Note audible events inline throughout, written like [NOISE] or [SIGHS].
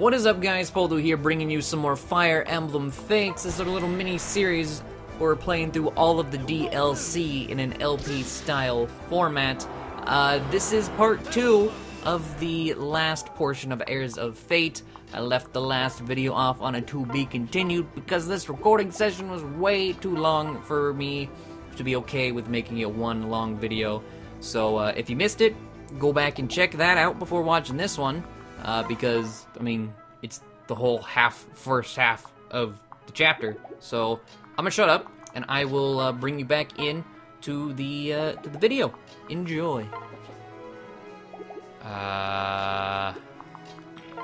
What is up guys, Poledoo here bringing you some more Fire Emblem Fates. This is a little mini series where we're playing through all of the DLC in an LP style format. Uh, this is part two of the last portion of Heirs of Fate. I left the last video off on a to be continued because this recording session was way too long for me to be okay with making it one long video. So uh, if you missed it, go back and check that out before watching this one uh, because I mean it's the whole half first half of the chapter. So I'm gonna shut up and I will uh, bring you back in to the uh, to the video. Enjoy. Uh,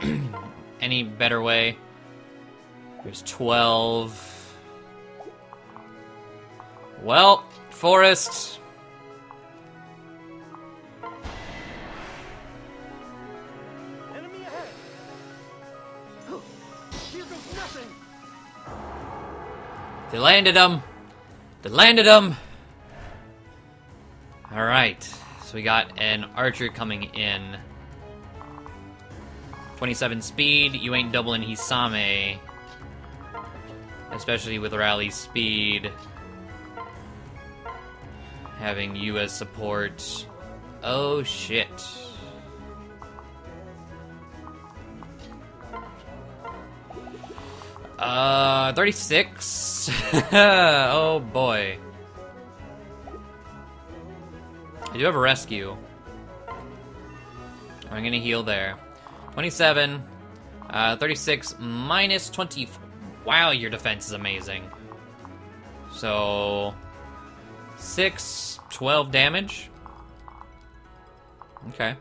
[CLEARS THROAT] any better way? There's 12. Well, Forrest. They landed him. They landed him. All right. So we got an archer coming in. 27 speed. You ain't doubling Hisame. Especially with rally speed. Having you as support. Oh shit. Uh, 36? [LAUGHS] oh boy. I do have a rescue. I'm gonna heal there. 27, uh, 36, minus 20. Wow, your defense is amazing. So, 6, 12 damage. Okay.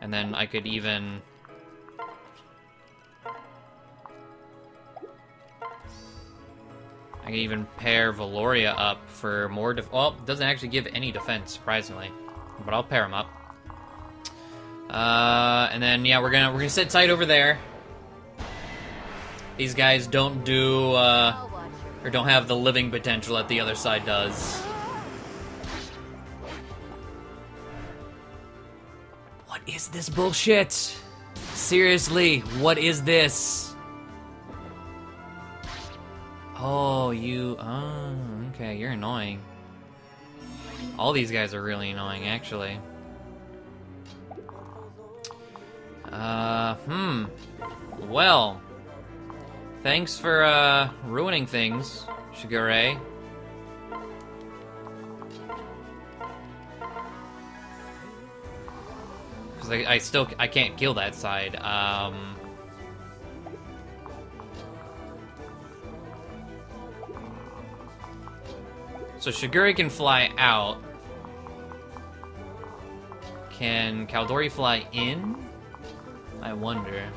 And then I could even I can even pair Velouria up for more def- well, doesn't actually give any defense, surprisingly. But I'll pair them up. Uh, and then, yeah, we're gonna, we're gonna sit tight over there. These guys don't do, uh, or don't have the living potential that the other side does. What is this bullshit? Seriously, what is this? Oh, you. Oh, okay, you're annoying. All these guys are really annoying, actually. Uh, hmm. Well. Thanks for, uh, ruining things, Shigure. Because I, I still, I can't kill that side. Um... So Shigure can fly out. Can Caeldori fly in? I wonder.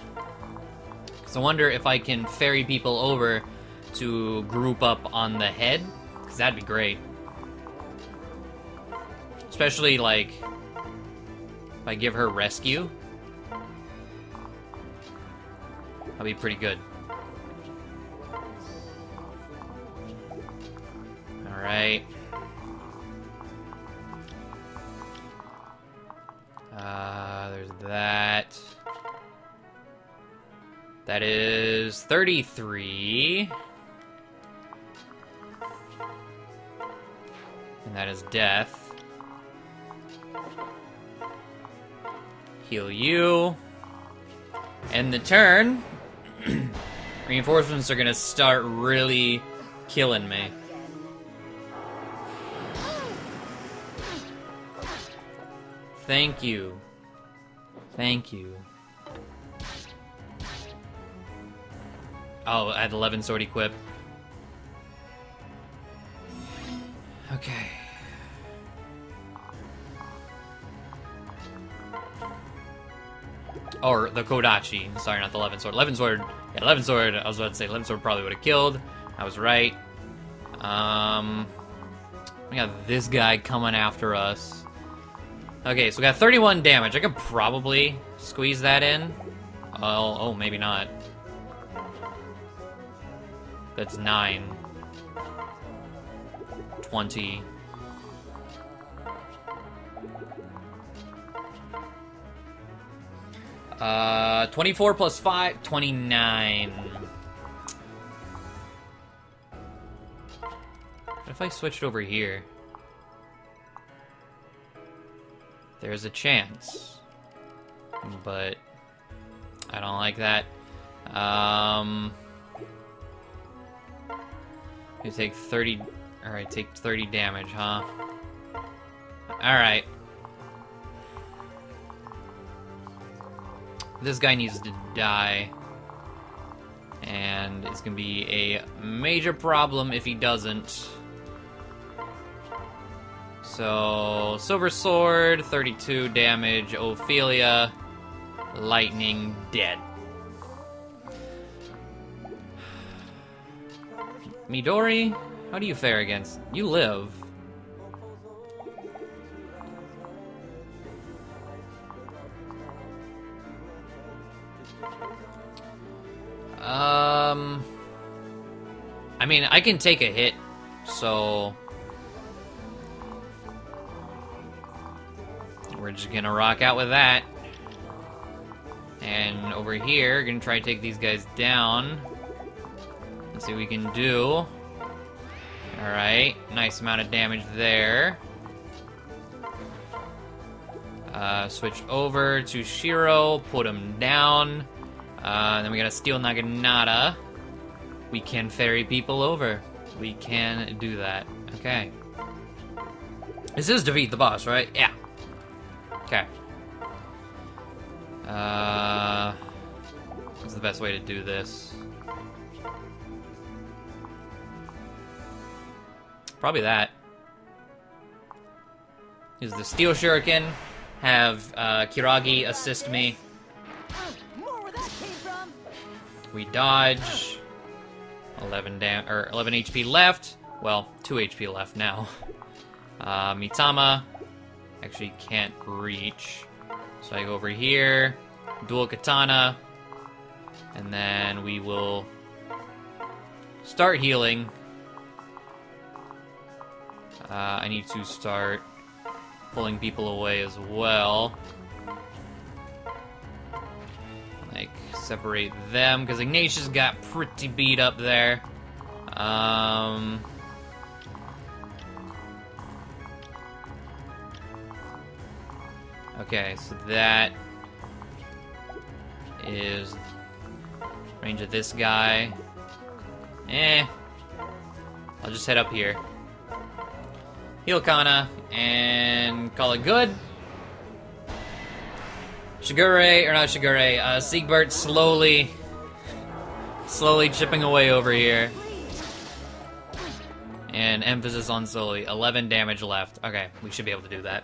Because I wonder if I can ferry people over to group up on the head. Because that'd be great. Especially, like, if I give her rescue. That'd be pretty good. Alright. Uh, there's that. That is 33. And that is death. Heal you. End the turn. [CLEARS THROAT] Reinforcements are gonna start really killing me. Thank you. Thank you. Oh, I had Levin sword equip. Okay. Or the Kodachi. Sorry, not the Levin sword. Levin sword. Yeah, Levin sword. I was about to say Levin sword probably would have killed. I was right. Um, we got this guy coming after us. Okay, so we got 31 damage. I could probably squeeze that in. Oh, oh, maybe not. That's 9. 20. Uh, 24 plus 5, 29. What if I switched over here? There's a chance. But I don't like that. Um, you take 30. Alright, take 30 damage, huh? Alright. This guy needs to die. And it's gonna be a major problem if he doesn't. So, Silver Sword, 32 damage, Ophelia, Lightning, dead. Midori, how do you fare against? You live. Um, I mean, I can take a hit, so we're just gonna rock out with that. And over here, gonna try to take these guys down. Let's see what we can do. Alright, nice amount of damage there. Uh, switch over to Shiro, put him down. Uh, then we gotta steal Naginata. We can ferry people over. We can do that. Okay. This is defeat the boss, right? Yeah. Okay. Uh, what's the best way to do this? Probably that. Use the Steel Shuriken. Have uh, Kiragi assist me. We dodge. 11 dam or 11 HP left. Well, 2 HP left now. Uh, Mitama actually can't reach. So I go over here, dual katana, and then we will start healing. Uh, I need to start pulling people away as well. Like, separate them, because Ignatius got pretty beat up there. Um... Okay, so that is range of this guy. Eh. I'll just head up here. Heal Kana and call it good. Shigure, or not Shigure, uh, Siegbert slowly, slowly chipping away over here. And emphasis on slowly. 11 damage left. Okay, we should be able to do that.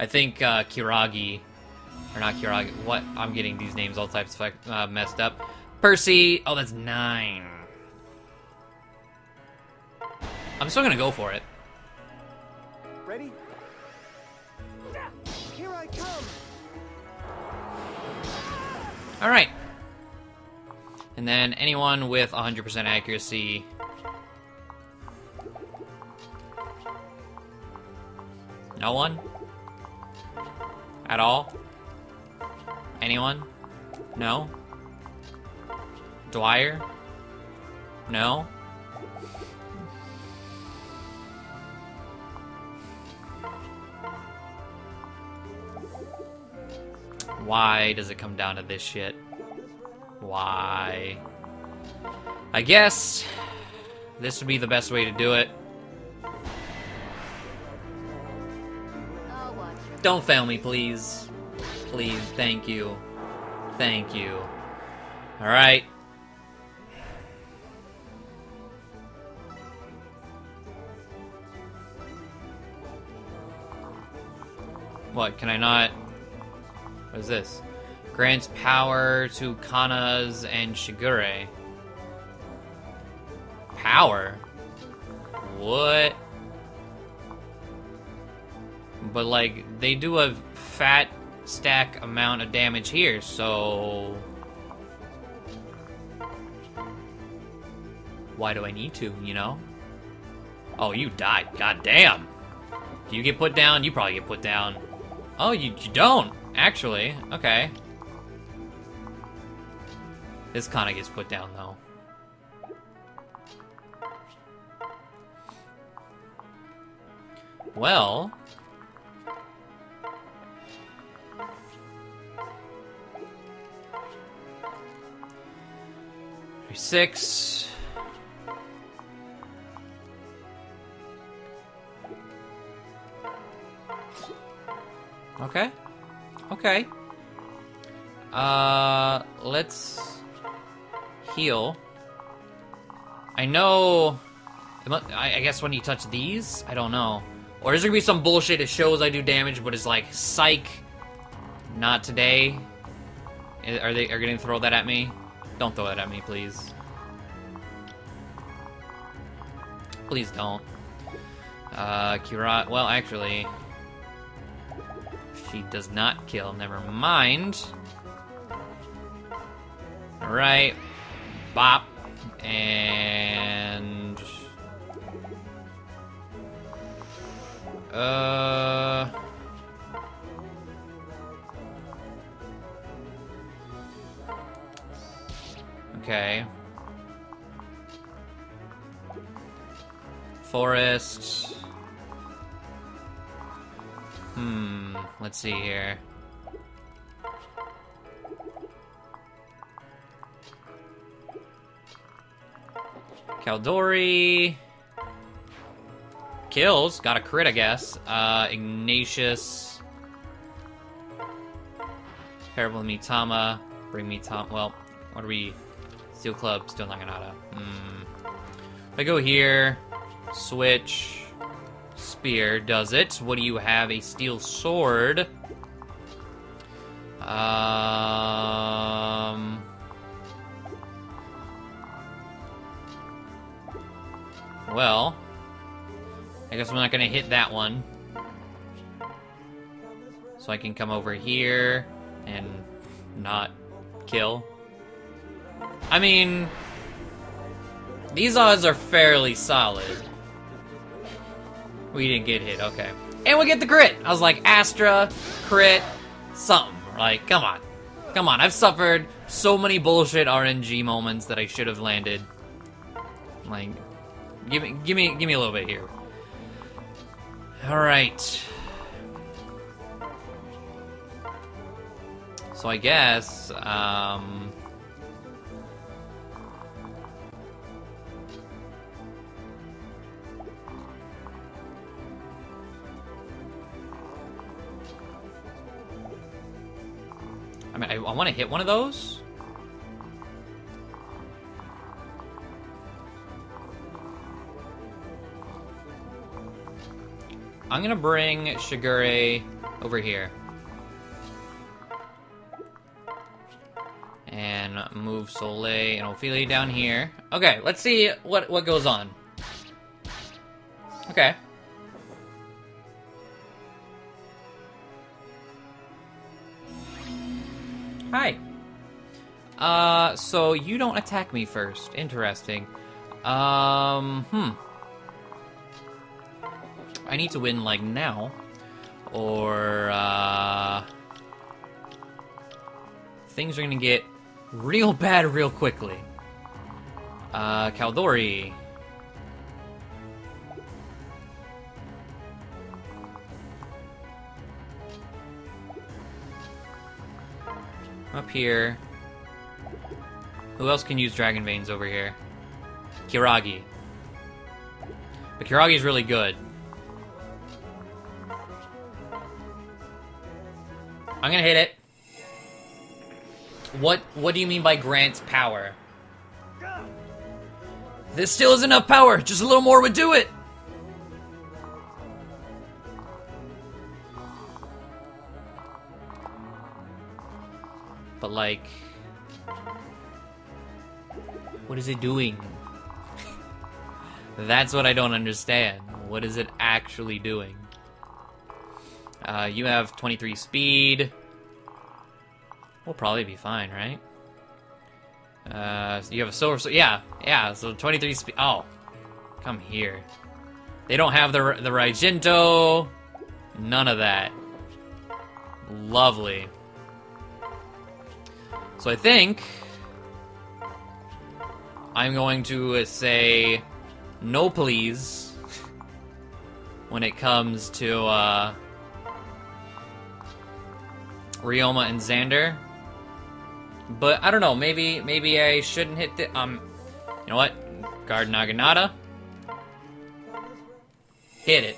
I think uh, Kiragi, or not Kiragi, what? I'm getting these names all types of uh, messed up. Percy, oh, that's nine. I'm still gonna go for it. Ready? Here I come. Alright. And then anyone with 100% accuracy. No one? At all? Anyone? No? Dwyer? No? Why does it come down to this shit? Why? I guess this would be the best way to do it. Don't fail me, please. Please, thank you. Thank you. Alright. What, can I not? What is this? Grants power to Kanas and Shigure. Power? What? But, like, they do a fat stack amount of damage here, so. Why do I need to, you know? Oh, you died. God damn. You get put down? You probably get put down. Oh, you, you don't, actually. Okay. This kind of gets put down, though. Well... six... Okay. Okay. Uh, let's heal. I know. I I guess when you touch these, I don't know. Or is there gonna be some bullshit that shows I do damage, but it's like psych? Not today. Are they are gonna throw that at me? Don't throw that at me, please. Please don't. Uh, Kirat. Well, actually, she does not kill. Never mind. Alright. Bop. And... Uh... Okay. Forrest. Hmm, let's see here. Caeldori. Kills. Got a crit, I guess. Uh, Ignatius. Parable Mitama. Bring me Tom. Well, what are we? Steel Club, Steel Naginata. Hmm. If I go here, switch, spear does it. What do you have? A steel sword. Um. Well, I guess I'm not gonna hit that one. So I can come over here and not kill. I mean, these odds are fairly solid. We didn't get hit, okay. And we get the crit! I was like, Astra, crit, something. Like, come on. Come on, I've suffered so many bullshit RNG moments that I should have landed. Like, give me, give me, give me a little bit here. All right. So I guess, um... mean, I, I want to hit one of those. I'm gonna bring Shigure over here. And move Soleil and Ophelia down here. Okay, let's see what, what goes on. Okay. Hi. Uh, so you don't attack me first. Interesting. Um, hmm. I need to win, like, now. Or, uh... Things are gonna get real bad real quickly. Uh, Caeldori. Up here. Who else can use Dragon Veins over here? Kiragi. But Kiragi's really good. I'm gonna hit it. What what do you mean by grants power? This still is enough power. Just a little more would do it. But like what is it doing? [LAUGHS] That's what I don't understand. What is it actually doing? Uh, you have 23 speed. We'll probably be fine, right? Uh, so you have a silver, so yeah, yeah, so 23 speed. Oh, come here. They don't have the, the Raijinto. None of that. Lovely. So I think I'm going to say no please when it comes to uh, Ryoma and Xander. But I don't know, maybe maybe I shouldn't hit the um you know what? Guard Naginata. Hit it.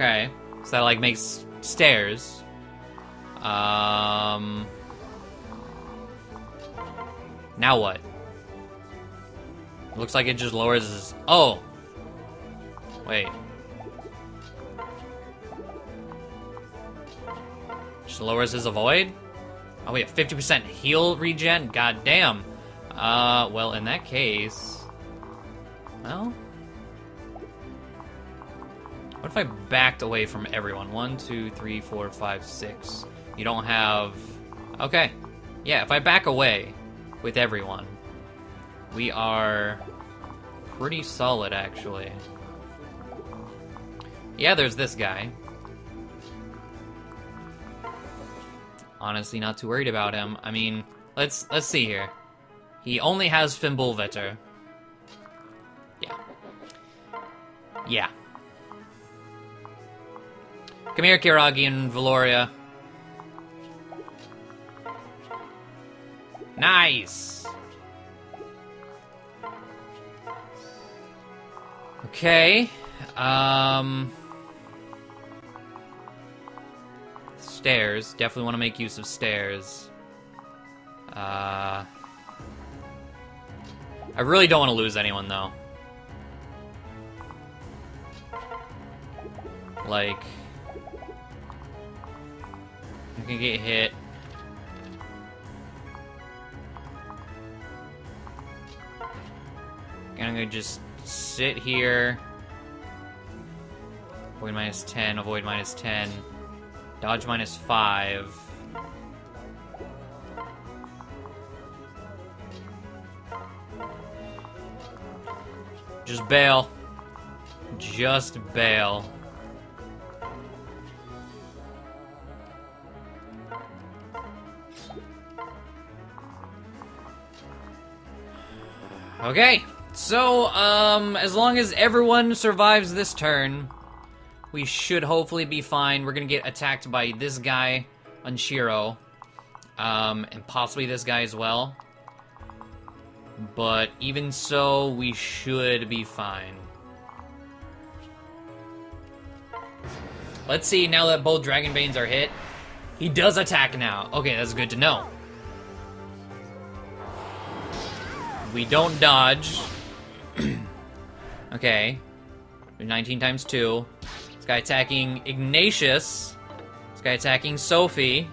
Okay. So that like makes stairs. Um Now what? Looks like it just lowers his Oh. Wait. Just lowers his avoid? Oh wait, 50% heal regen? God damn. Uh, well, in that case... Well... What if I backed away from everyone? One, two, three, four, five, six. You don't have... Okay. Yeah, if I back away with everyone, we are pretty solid, actually. Yeah, there's this guy. Honestly, not too worried about him. I mean, let's let's see here. He only has Fimbulvetr. Yeah. Yeah. Come here, Kiragi and Velouria. Nice! Okay. Um... Stairs. Definitely want to make use of stairs. Uh... I really don't want to lose anyone, though. Like... Can get hit. And I'm gonna just sit here. Avoid minus 10, avoid minus 10. Dodge minus 5. Just bail. Just bail. Okay, so, um, as long as everyone survives this turn, we should hopefully be fine. We're gonna get attacked by this guy, Unshiro, um, and possibly this guy as well. But even so, we should be fine. Let's see, now that both Dragon Veins are hit, he does attack now. Okay, that's good to know. We don't dodge. [CLEARS THROAT] okay. 19 times 2. This guy attacking Ignatius. This guy attacking Sophie.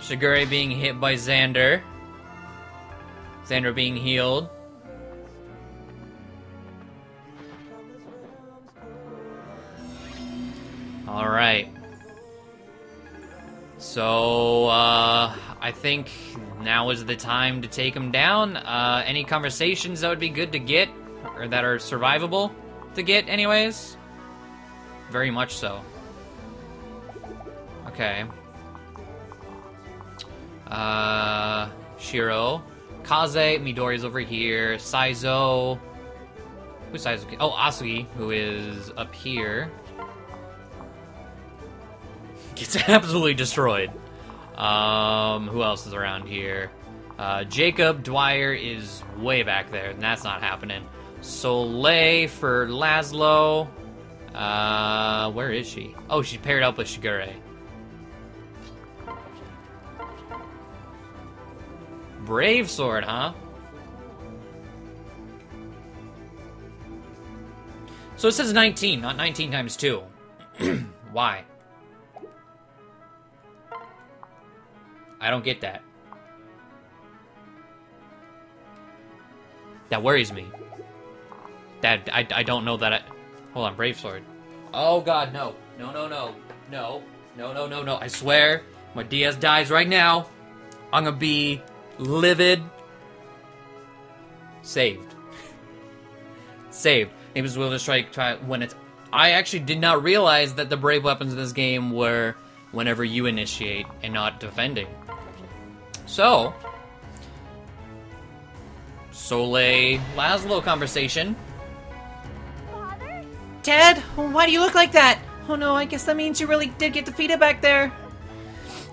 Shigure being hit by Xander. Xander being healed. Alright. So, uh, I think now is the time to take him down. Uh, any conversations that would be good to get, or that are survivable to get, anyways? Very much so. Okay. Uh, Shiro. Kaze, Midori's over here. Saizo. Who's Saizo? Oh, Asugi, who is up here. Gets [LAUGHS] absolutely destroyed. Um, who else is around here? Uh, Jakob Dwyer is way back there, and that's not happening. Soleil for Laslow. Uh, where is she? Oh, she's paired up with Shigure. Brave Sword, huh? So it says 19, not 19 times 2. [CLEARS THROAT] Why? I don't get that. That worries me. That I, I don't know that I. Hold on, Brave Sword. Oh god, no. No, no, no. No. No, no, no, no. I swear, my Diaz dies right now. I'm gonna be livid. Saved. [LAUGHS] Saved. We'll just try, try when it's I actually did not realize that the brave weapons in this game were whenever you initiate and not defending. So, Soleil Laslow conversation. Father? Dad, why do you look like that? Oh no, I guess that means you really did get defeated back there.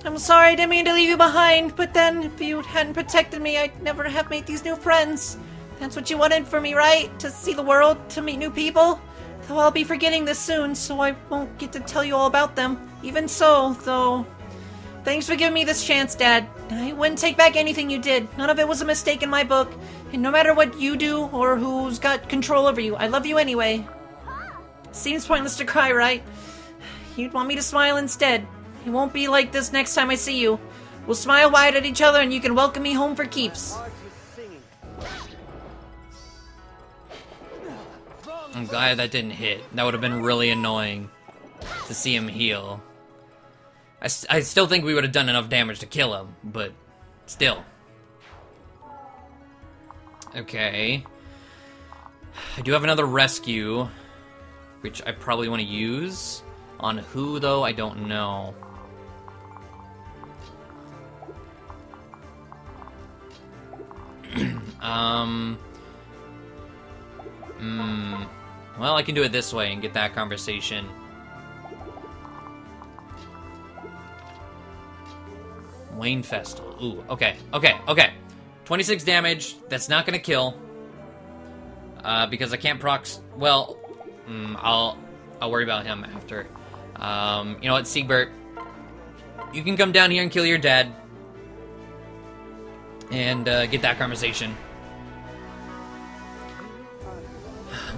I'm sorry, I didn't mean to leave you behind, but then if you hadn't protected me, I'd never have made these new friends. That's what you wanted for me, right? To see the world, to meet new people? Though I'll be forgetting this soon, so I won't get to tell you all about them. Even so, though. Thanks for giving me this chance, Dad. I wouldn't take back anything you did. None of it was a mistake in my book. And no matter what you do or who's got control over you, I love you anyway. Seems pointless to cry, right? You'd want me to smile instead. It won't be like this next time I see you. We'll smile wide at each other and you can welcome me home for keeps. I'm glad that didn't hit. That would have been really annoying to see him heal. I, s- I still think we would have done enough damage to kill him, but still. Okay. I do have another rescue, which I probably want to use. On who, though, I don't know. [CLEARS THROAT] um. Hmm. Well, I can do it this way and get that conversation. Wayne Festal. Ooh, okay, okay, okay. 26 damage. That's not gonna kill. Uh, because I can't prox. Well, mm, I'll I'll worry about him after. Um, you know what, Siegbert? You can come down here and kill your dad, and uh, get that conversation.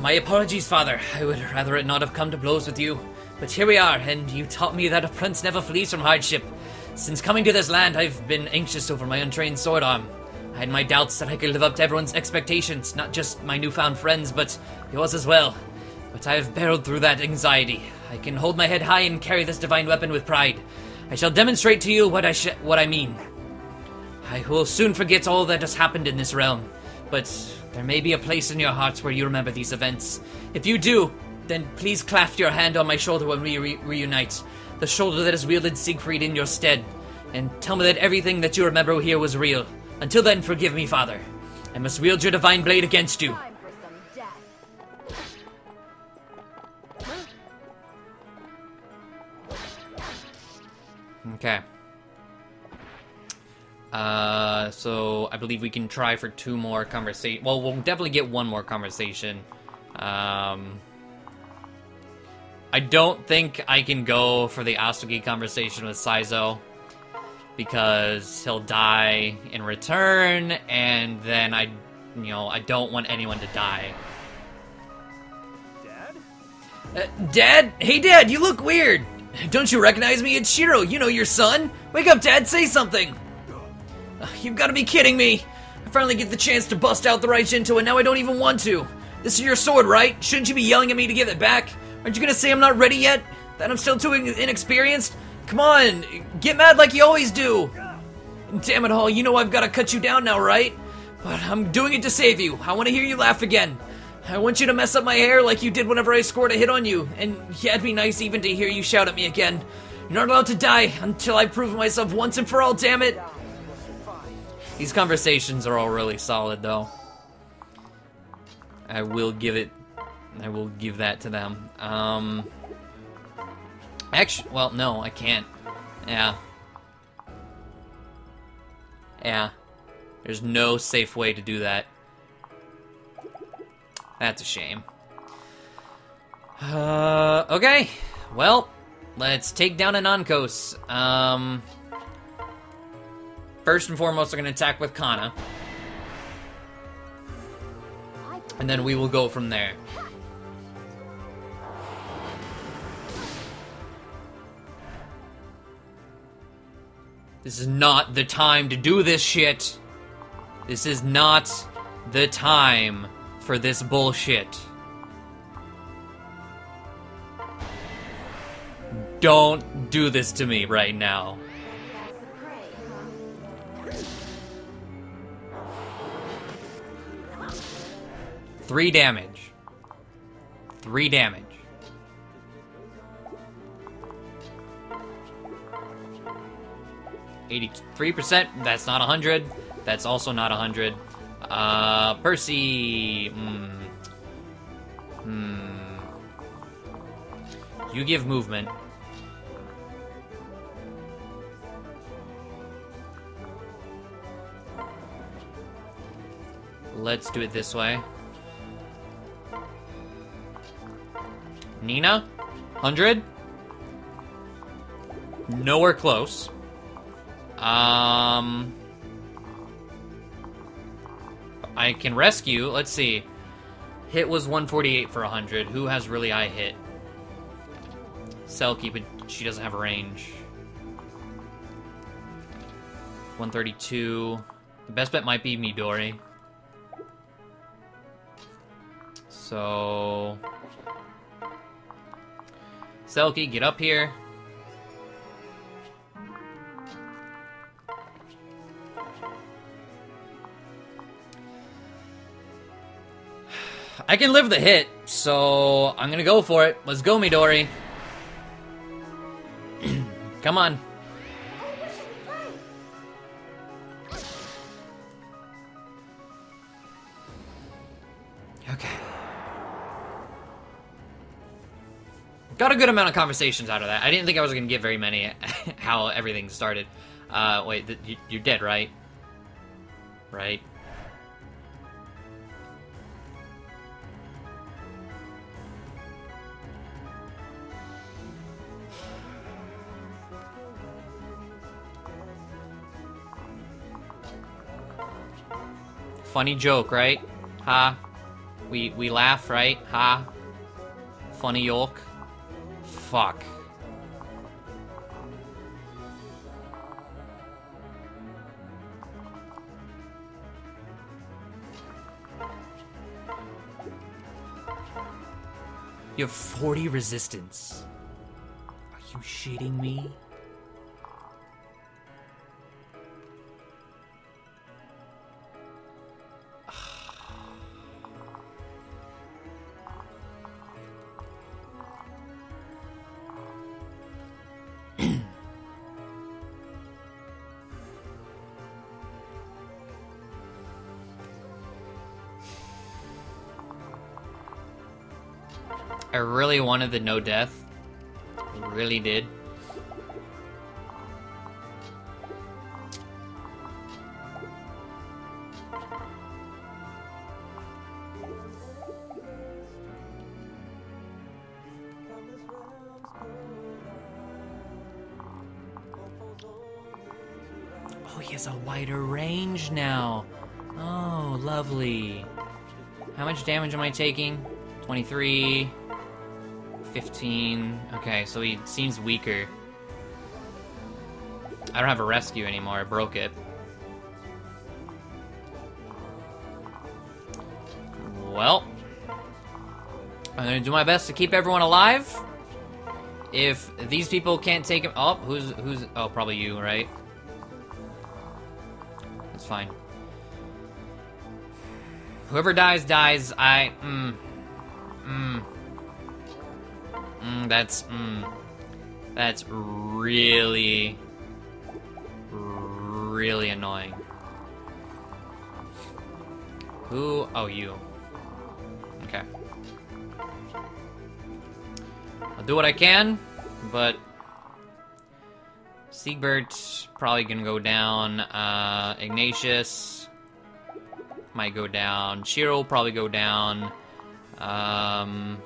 My apologies, father. I would rather it not have come to blows with you. But here we are, and you taught me that a prince never flees from hardship. Since coming to this land, I've been anxious over my untrained sword arm. I had my doubts that I could live up to everyone's expectations, not just my newfound friends, but yours as well. But I have barreled through that anxiety. I can hold my head high and carry this divine weapon with pride. I shall demonstrate to you what I what I mean. I will soon forget all that has happened in this realm, but there may be a place in your hearts where you remember these events. If you do, then please clasp your hand on my shoulder when we re- reunite, the shoulder that has wielded Siegfried in your stead, and tell me that everything that you remember here was real. Until then, forgive me, Father. I must wield your divine blade against you. Time for some death. Okay. Uh, so I believe we can try for two more conversation. Well, we'll definitely get one more conversation. Um, I don't think I can go for the Asugi conversation with Saizo because he'll die in return, and then I, you know, I don't want anyone to die. Dad? Uh, Dad? Hey, Dad, you look weird. Don't you recognize me? It's Shiro. You know your son. Wake up, Dad. Say something. Uh, You've got to be kidding me. I finally get the chance to bust out the right Raijinto, and now I don't even want to. This is your sword, right? Shouldn't you be yelling at me to give it back? Aren't you gonna say I'm not ready yet? That I'm still too in- inexperienced? Come on, get mad like you always do. Damn it all, you know I've got to cut you down now, right? But I'm doing it to save you. I want to hear you laugh again. I want you to mess up my hair like you did whenever I scored a hit on you. And yeah, it'd be nice even to hear you shout at me again. You're not allowed to die until I prove myself once and for all, damn it. These conversations are all really solid, though. I will give it. I will give that to them. Um. Actually, well, no, I can't. Yeah. Yeah. There's no safe way to do that. That's a shame. Uh, okay. Well, let's take down Anankos. Um, first and foremost, we're going to attack with Kana, and then we will go from there. This is not the time to do this shit. This is not the time for this bullshit. Don't do this to me right now. Three damage. Three damage. 83%. That's not 100. That's also not 100. Uh, Percy. Hmm. Hmm. You give movement. Let's do it this way. Nina? 100? Nowhere close. Um... I can rescue. Let's see. Hit was 148 for 100. Who has really high hit? Selkie, but she doesn't have a range. 132. The best bet might be Midori. So... Selkie, get up here. I can live the hit, so I'm gonna go for it. Let's go, Midori. [CLEARS THROAT] Come on. Okay. Got a good amount of conversations out of that. I didn't think I was gonna get very many. [LAUGHS] how everything started. Uh, wait, you're dead, right? Right. Funny joke, right? Ha. We we laugh, right? Ha. Funny joke. Fuck. You have 40 resistance. Are you shitting me? Wanted the no death. Really did. Oh, he has a wider range now. Oh, lovely. How much damage am I taking? 23, 15. Okay, so he seems weaker. I don't have a rescue anymore. I broke it. Well, I'm gonna do my best to keep everyone alive. If these people can't take him, oh, who's who's? Oh, probably you, right? That's fine. Whoever dies, dies. I, mm, mm, mm, that's, mm, that's really, really annoying. Who? Oh, you. Okay. I'll do what I can, but Siegbert probably gonna go down. Uh, Ignatius might go down. Shiro probably go down. Um,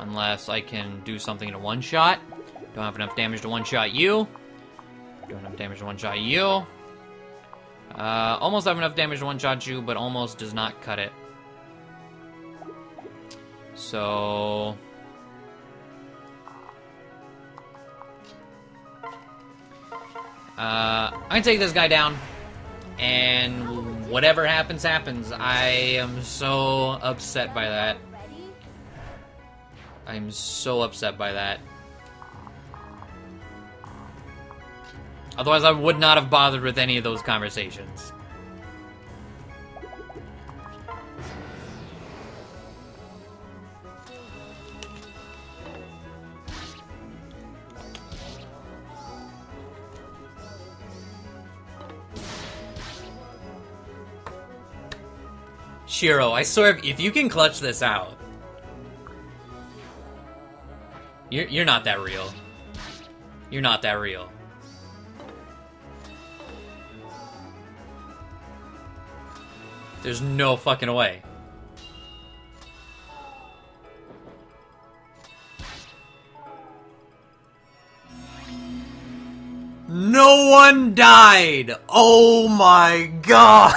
unless I can do something in a one shot. Don't have enough damage to one shot you. Don't have damage to one shot you. Uh, almost have enough damage to one shot you, but almost does not cut it. So. Uh, I'm gonna take this guy down, and whatever happens, happens. I am so upset by that. I'm so upset by that. Otherwise, I would not have bothered with any of those conversations. Shiro, I swear, if you can clutch this out, you're you're not that real. You're not that real. There's no fucking way. No one died! Oh my god!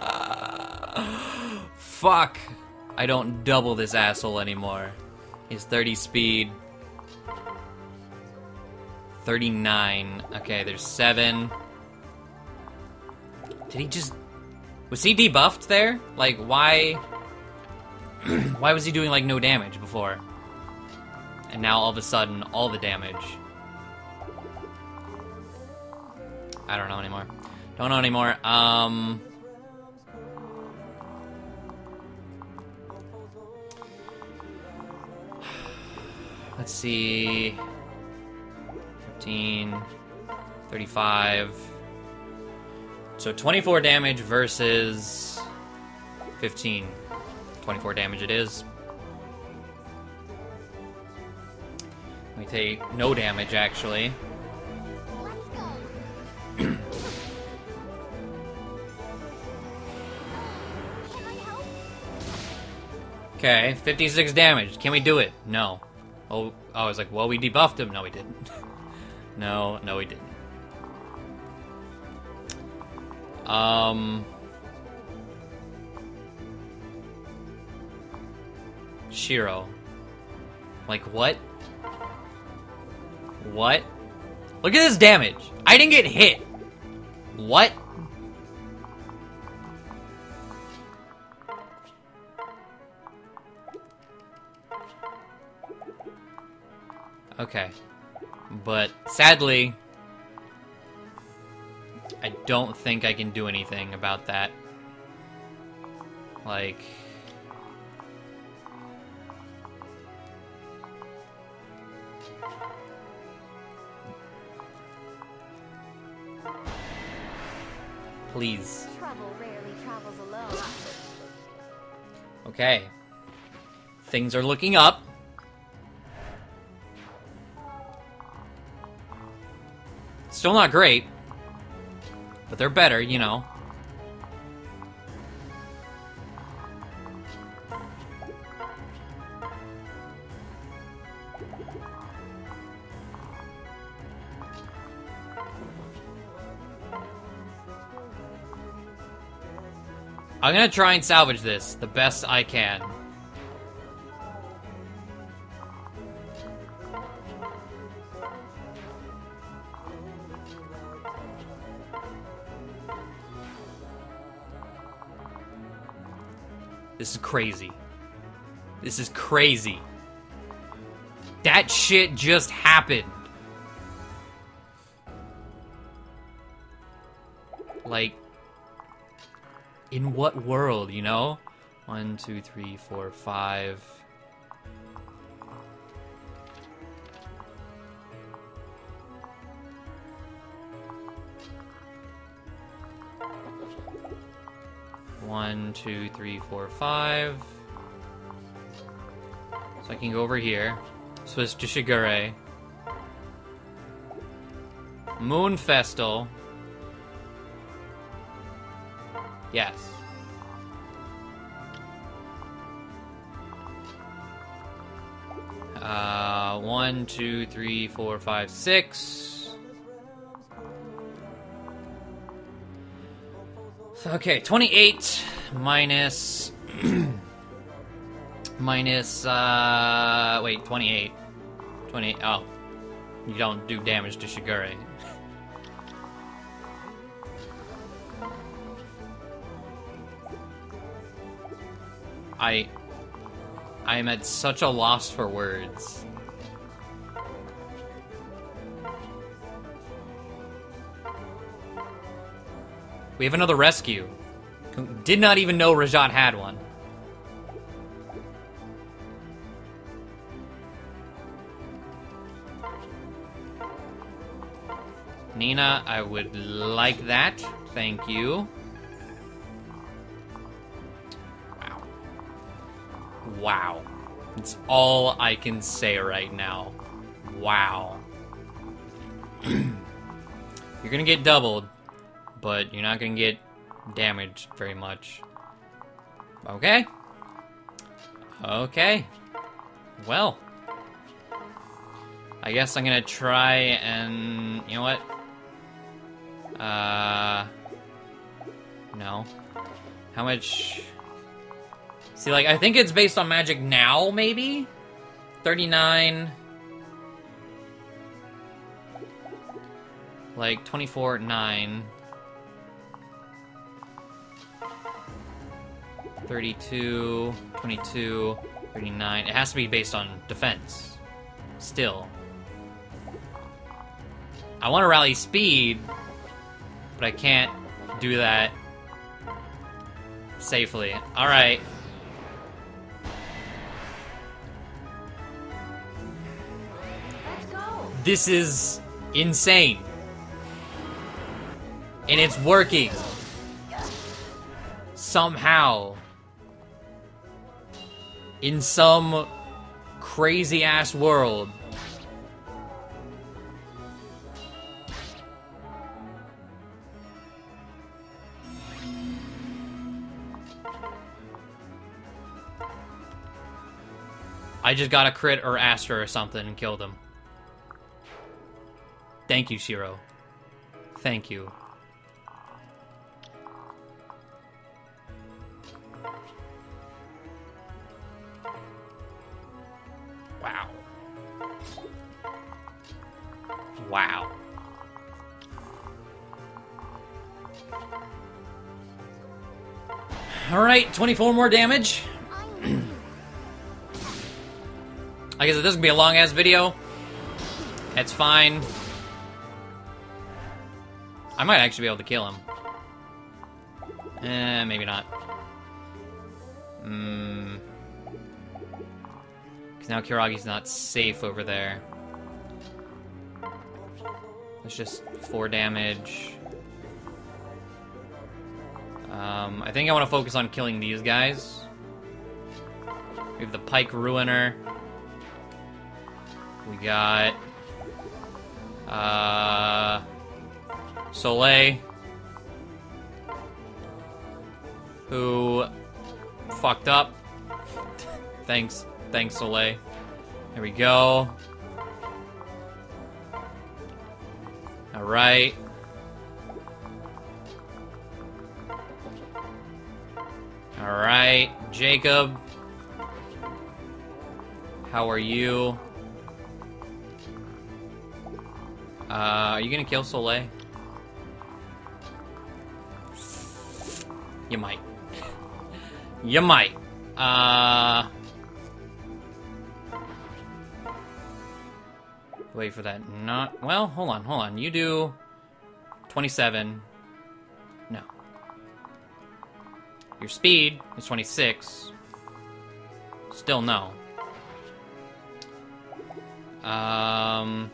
Ah. [LAUGHS] fuck. I don't double this asshole anymore. He's 30 speed. 39. Okay, there's 7. Did he just... Was he debuffed there? Like, why... [CLEARS THROAT] why was he doing, like, no damage before? And now, all of a sudden, all the damage. I don't know anymore. Don't know anymore. Um... Let's see... 15... 35... So 24 damage versus 15. 24 damage it is. We take no damage actually. [CLEARS THROAT] Okay, 56 damage. Can we do it? No. Oh, I was like, well, we debuffed him. No, we didn't. [LAUGHS] no, no, we didn't. Um. Shiro. Like, what? What? Look at this damage. I didn't get hit. What? Okay. But sadly, I don't think I can do anything about that. Like... Please. Trouble rarely travels alone. Okay. Things are looking up. Still not great. But they're better, you know. I'm gonna try and salvage this the best I can. This is crazy. This is crazy. That shit just happened. Like, in what world, you know? One, two, three, four, five. One, two, three, four, five. So I can go over here. Switch to Shigure. Moon Festal. Yes. Uh, one, two, three, four, five, six. Okay, 28 minus. [CLEARS THROAT] minus, uh. Wait, 28. 28. Oh. You don't do damage to Shigure. I I am at such a loss for words. We have another rescue. Did not even know Rhajat had one. Nina, I would like that. Thank you. Wow. Wow. It's all I can say right now. Wow. [CLEARS THROAT] you're gonna get doubled, but you're not gonna get damaged very much. Okay. Okay. Well. I guess I'm gonna try and... You know what? Uh... No. How much... See, like, I think it's based on magic now, maybe? 39... Like, 24, 9... 32, 22, 39. It has to be based on defense. Still. I want to rally speed, but I can't do that safely. Alright. This is insane. And it's working. Somehow. In some crazy ass world. I just got a crit or Aster or something and killed him. Thank you, Shiro. Thank you. Alright, 24 more damage. I guess this is gonna be a long ass video. That's fine. I might actually be able to kill him. Eh, maybe not. Hmm. Because now Kiragi's not safe over there. It's just four damage. Um, I think I want to focus on killing these guys. We have the Pike Ruiner. We got... Uh... Soleil. Who fucked up. [LAUGHS] thanks, thanks Soleil. There we go. Alright. Alright, Jakob. How are you? Uh, are you gonna kill Soleil? You might. [LAUGHS] you might. Uh. Wait for that. Not. Well, hold on, hold on. You do 27. Your speed is 26. Still no. Um.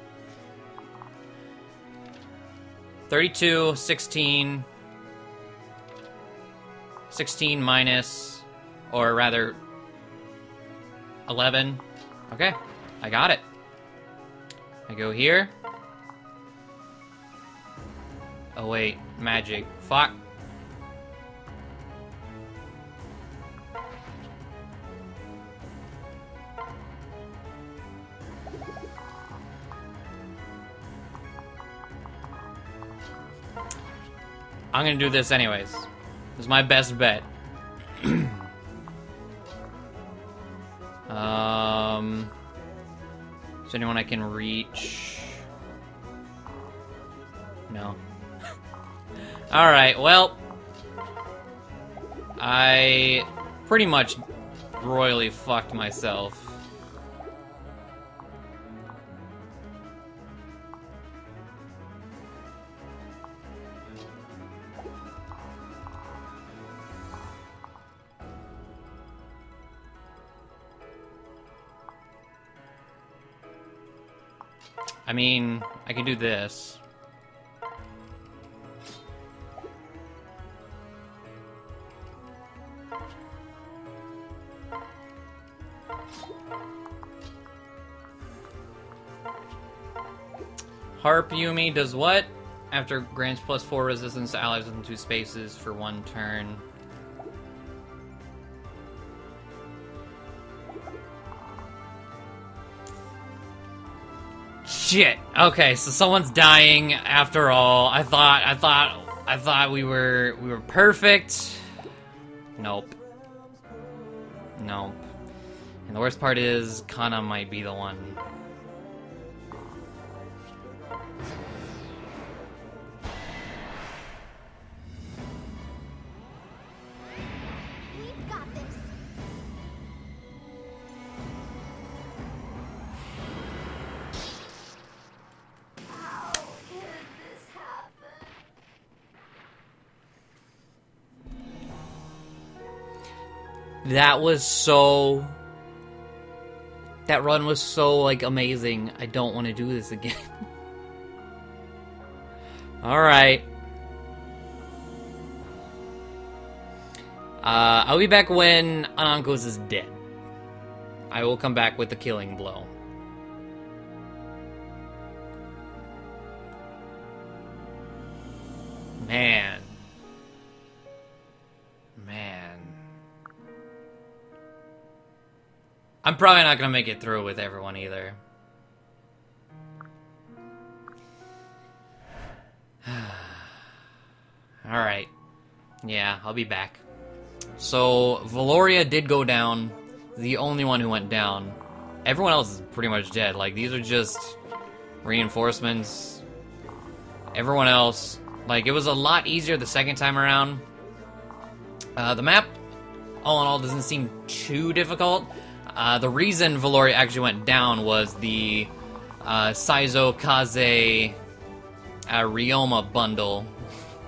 32, 16. 16 minus, or rather, 11. Okay, I got it. I go here. Oh wait, magic. Fuck. I'm gonna do this anyways. This is my best bet. [CLEARS THROAT] um, is anyone I can reach? No. [LAUGHS] Alright, well. I pretty much royally fucked myself. I mean, I can do this. Harp Yumi does what? After grants plus four resistance to allies within two spaces for one turn. Shit. Okay, so someone's dying after all. I thought I thought I thought we were we were perfect. Nope. Nope. And the worst part is Kana might be the one. That was so. That run was so like amazing. I don't want to do this again. [LAUGHS] All right. Uh, I'll be back when Anankos is dead. I will come back with the killing blow. I'm probably not gonna make it through with everyone either. [SIGHS] Alright. Yeah, I'll be back. So, Velouria did go down. The only one who went down. Everyone else is pretty much dead. Like, these are just reinforcements. Everyone else. Like, it was a lot easier the second time around. Uh, the map, all in all, doesn't seem too difficult. Uh, the reason Velouria actually went down was the uh, Saizo Kaze uh, Ryoma bundle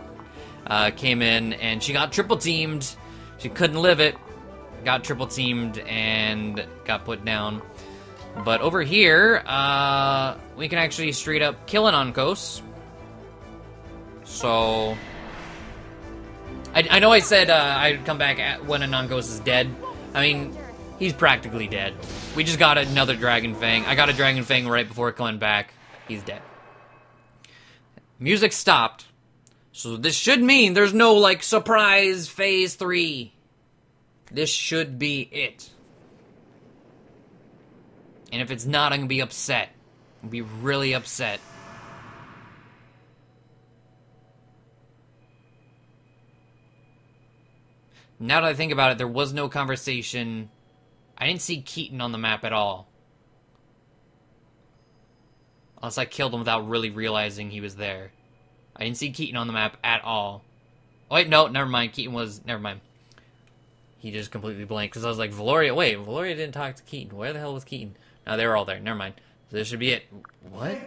[LAUGHS] uh, came in and she got triple teamed. She couldn't live it. Got triple teamed and got put down. But over here, uh, we can actually straight up kill Anankos. So. I, I know I said uh, I'd come back when Anankos is dead. I mean, he's practically dead. We just got another Dragon Fang. I got a Dragon Fang right before coming back. He's dead. Music stopped. So this should mean there's no, like, surprise phase three. This should be it. And if it's not, I'm gonna be upset. I'm gonna be really upset. Now that I think about it, there was no conversation. I didn't see Keaton on the map at all. Unless I killed him without really realizing he was there. I didn't see Keaton on the map at all. Oh, wait, no, never mind. Keaton was. Never mind. He just completely blanked because I was like, Velouria. Wait, Velouria didn't talk to Keaton. Where the hell was Keaton? No, they were all there. Never mind. So this should be it. What?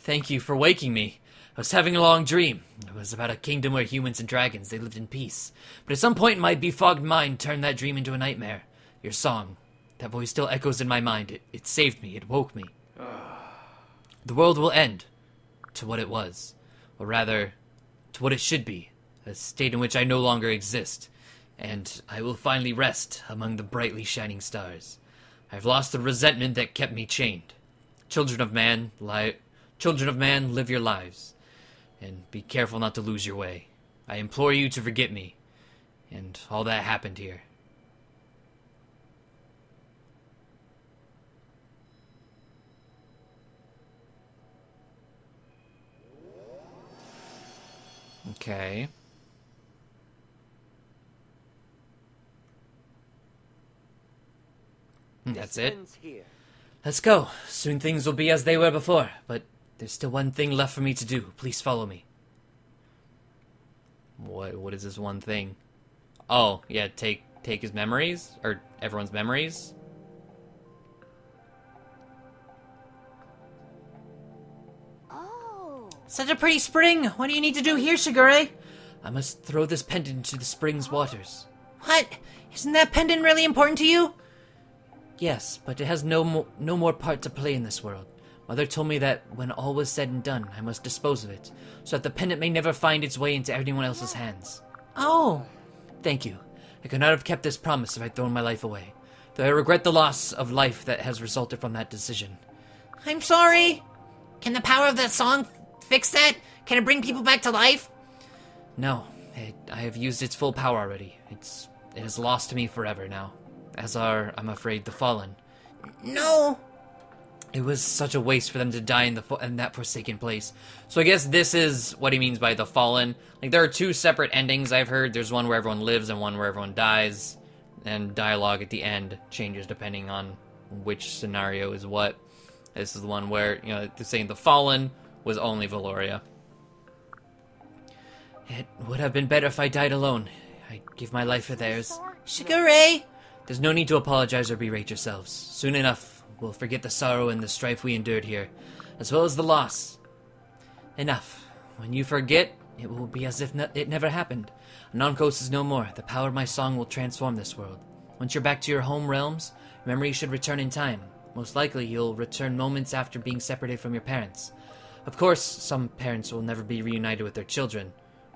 Thank you for waking me. I was having a long dream. It was about a kingdom where humans and dragons they lived in peace. But at some point, my befogged mind turned that dream into a nightmare. Your song, that voice still echoes in my mind. It, it saved me. It woke me. The world will end to what it was, or rather, to what it should be, a state in which I no longer exist, and I will finally rest among the brightly shining stars. I've lost the resentment that kept me chained. Children of man, li- children of man, live your lives, and be careful not to lose your way. I implore you to forget me, and all that happened here. Okay. Hmm, That's it. Let's go. Soon things will be as they were before, but there's still one thing left for me to do. Please follow me. What what is this one thing? Oh, yeah, take take his memories or everyone's memories. Such a pretty spring. What do you need to do here, Shigure? I must throw this pendant into the spring's waters. What? Isn't that pendant really important to you? Yes, but it has no mo- no more part to play in this world. Mother told me that when all was said and done, I must dispose of it, so that the pendant may never find its way into anyone else's hands. Oh. Thank you. I could not have kept this promise if I'd thrown my life away. though I regret the loss of life that has resulted from that decision. I'm sorry. Can the power of that song fix that? Can it bring people back to life? No, it, I have used its full power already. It's it has lost me forever now, as are, I'm afraid, the fallen. No. It was such a waste for them to die in the in that forsaken place. So I guess this is what he means by the fallen. Like there are two separate endings I've heard. There's one where everyone lives and one where everyone dies, and dialogue at the end changes depending on which scenario is what. This is the one where you know they're saying the fallen was only Velouria. It would have been better if I died alone. I'd give my life for theirs. Shigure. There's no need to apologize or berate yourselves. Soon enough, we'll forget the sorrow and the strife we endured here, as well as the loss. Enough. When you forget, it will be as if no- it never happened. Anankos is no more. The power of my song will transform this world. Once you're back to your home realms, memory should return in time. Most likely, you'll return moments after being separated from your parents. Of course, some parents will never be reunited with their children.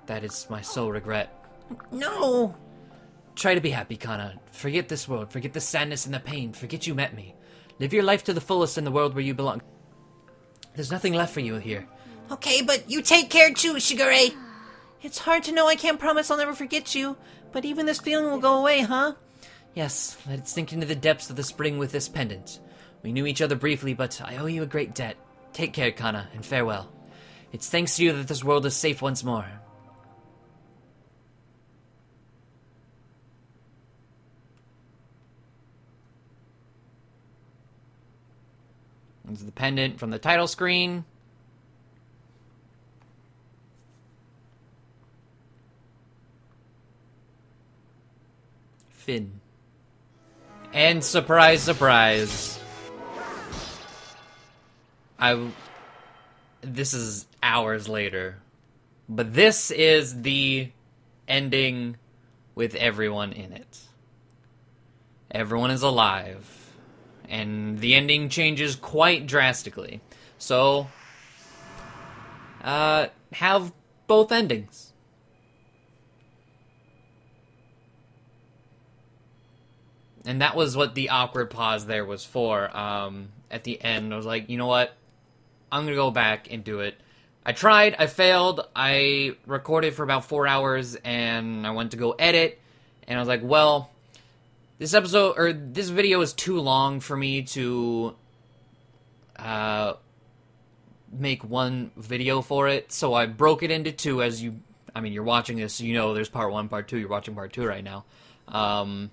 That is my sole regret. No. Try to be happy, Kana. Forget this world. Forget the sadness and the pain. Forget you met me. Live your life to the fullest in the world where you belong. There's nothing left for you here. Okay, but you take care too, Shigure. It's hard to know. I can't promise I'll never forget you, but even this feeling will go away, huh? Yes, let it sink into the depths of the spring with this pendant. We knew each other briefly, but I owe you a great debt. Take care, Kana, and farewell. It's thanks to you that this world is safe once more. This is the pendant from the title screen. Finn. And surprise, surprise. I. This is hours later. But this is the ending with everyone in it. Everyone is alive. And the ending changes quite drastically. So. Uh, have both endings. and that was what the awkward pause there was for. Um, at the end, I was like, you know what? I'm gonna go back and do it. I tried, I failed. I recorded for about four hours, and I went to go edit, and I was like, well, this episode or this video is too long for me to uh, make one video for it. So I broke it into two. As you, I mean, you're watching this, so you know there's part one, part two. You're watching part two right now. Um,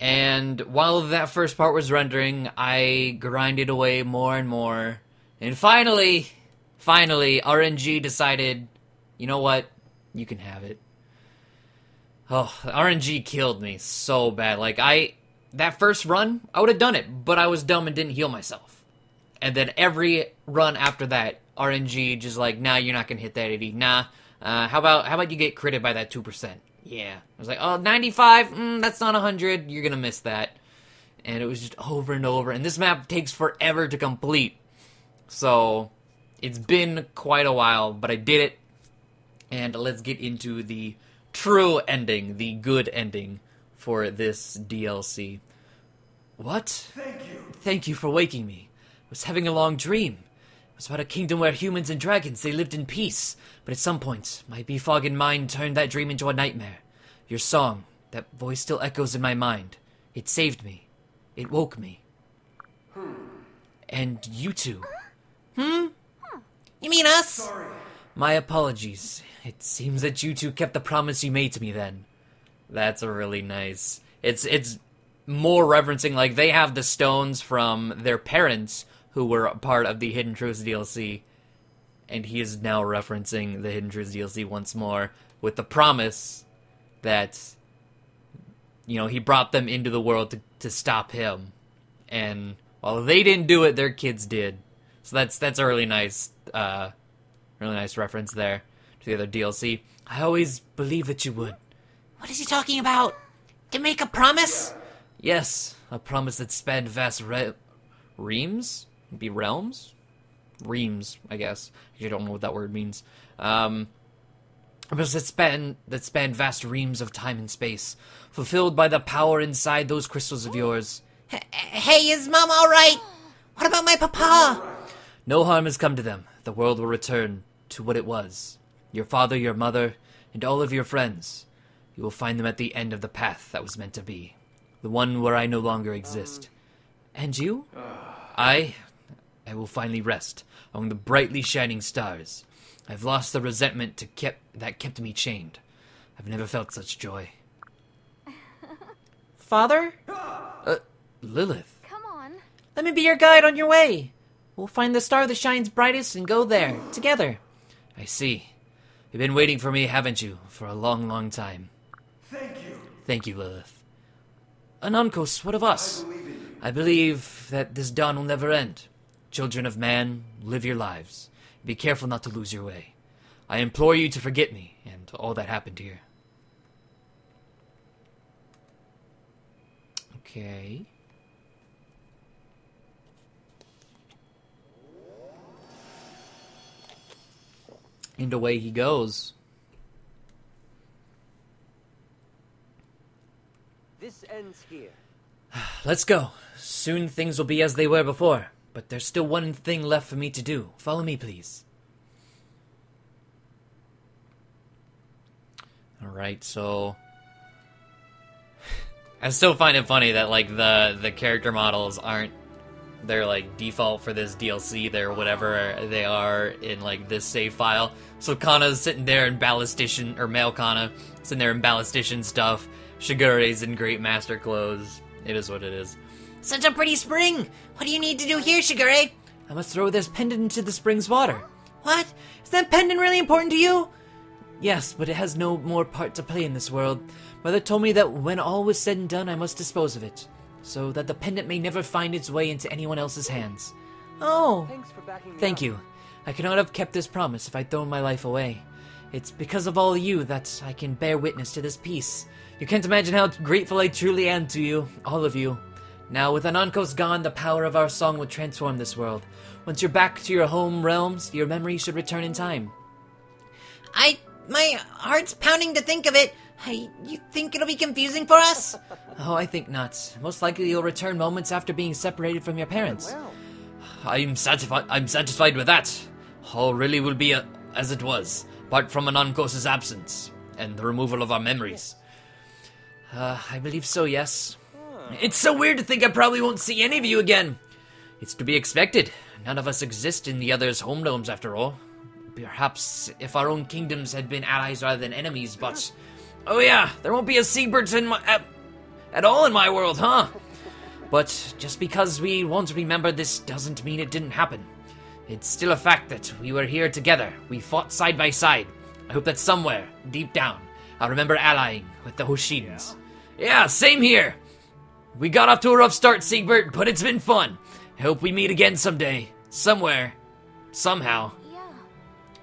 and while that first part was rendering, I grinded away more and more. And finally, finally, RNG decided, you know what? You can have it. Oh, RNG killed me so bad. Like, I. That first run, I would have done it, but I was dumb and didn't heal myself. And then every run after that, RNG just like, nah, you're not gonna hit that 80. Nah. Uh, how about how about you get critted by that 2%? Yeah. I was like, oh, 95? Mm, that's not 100. You're going to miss that. And it was just over and over. And this map takes forever to complete. So, it's been quite a while, but I did it. And let's get into the true ending, the good ending for this DLC. What? Thank you. Thank you for waking me. I was having a long dream. Was about a kingdom where humans and dragons they lived in peace, but at some point, my befogged mind turned that dream into a nightmare. Your song, that voice still echoes in my mind. It saved me. It woke me. And you two. Hmm? You mean us? Sorry. My apologies. It seems that you two kept the promise you made to me then. That's really nice. It's it's more referencing like they have the stones from their parents who were a part of the Hidden Truths DLC and he is now referencing the Hidden Truths DLC once more with the promise that you know, he brought them into the world to to stop him. And while they didn't do it, their kids did. So that's that's a really nice uh really nice reference there to the other DLC. I always believed that you would. What is he talking about? To make a promise? Yes, a promise that spanned vast re- reams? Be realms? Reams, I guess. I don't know what that word means. Um, Because that span that span vast reams of time and space, fulfilled by the power inside those crystals of yours. Hey, is mom alright? What about my papa? No harm has come to them. The world will return to what it was. Your father, your mother, and all of your friends. You will find them at the end of the path that was meant to be. The one where I no longer exist. And you? I. I will finally rest among the brightly shining stars. I've lost the resentment to kept, that kept me chained. I've never felt such joy. [LAUGHS] Father? Uh, Lilith. Come on. Let me be your guide on your way. We'll find the star that shines brightest and go there, together. I see. You've been waiting for me, haven't you, for a long, long time. Thank you. Thank you, Lilith. Anankos, what of us? I believe that this dawn will never end. Children of man, live your lives. Be careful not to lose your way. I implore you to forget me and all that happened here. Okay. And away he goes. This ends here. [SIGHS] Let's go. Soon things will be as they were before, but there's still one thing left for me to do. Follow me, please. Alright, so. [SIGHS] I still find it funny that, like, the, the character models aren't. They're, like, default for this DLC. They're whatever they are in, like, this save file. So Kana's sitting there in Ballistician, or male Kana, sitting there in Ballistician stuff. Shigure's in great master clothes. It is what it is. Such a pretty spring. What do you need to do here, Shigure? I must throw this pendant into the spring's water. What? Is that pendant really important to you? Yes, but it has no more part to play in this world. Mother told me that when all was said and done, I must dispose of it, so that the pendant may never find its way into anyone else's hands. Oh, Thanks for backing me Thank up. you. I could not have kept this promise if I'd thrown my life away. It's because of all you that I can bear witness to this peace. You can't imagine how grateful I truly am to you, all of you. Now, with Anankos gone, the power of our song will transform this world. Once you're back to your home realms, your memories should return in time. I. My heart's pounding to think of it. I, you think it'll be confusing for us? [LAUGHS] Oh, I think not. Most likely you'll return moments after being separated from your parents. Well, I'm satisfied. I'm satisfied with that. All really will be uh as it was, apart from Anankos' absence and the removal of our memories. Uh, I believe so. Yes. It's so weird to think I probably won't see any of you again. It's to be expected. None of us exist in the other's homedomes, after all. Perhaps if our own kingdoms had been allies rather than enemies, but oh yeah, there won't be a Seabirds in my at, at all in my world, huh? But just because we won't remember this doesn't mean it didn't happen. It's still a fact that we were here together. We fought side by side. I hope that somewhere, deep down, I'll remember allying with the Hoshidans. Yeah, same here. We got off to a rough start, Siegbert, but it's been fun. I hope we meet again someday. Somewhere. Somehow. Yeah.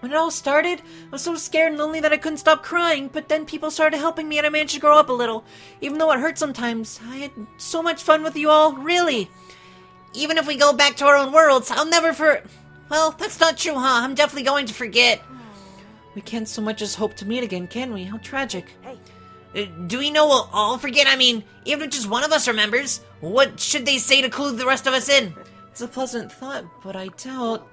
When it all started, I was so scared and lonely that I couldn't stop crying, but then people started helping me and I managed to grow up a little. Even though it hurt sometimes, I had so much fun with you all, really. Even if we go back to our own worlds, I'll never for. Well, that's not true, huh? I'm definitely going to forget. Hmm. We can't so much as hope to meet again, can we? How tragic. hey, do we know we'll all forget? I mean, even if just one of us remembers, what should they say to clue the rest of us in? It's a pleasant thought, but I doubt.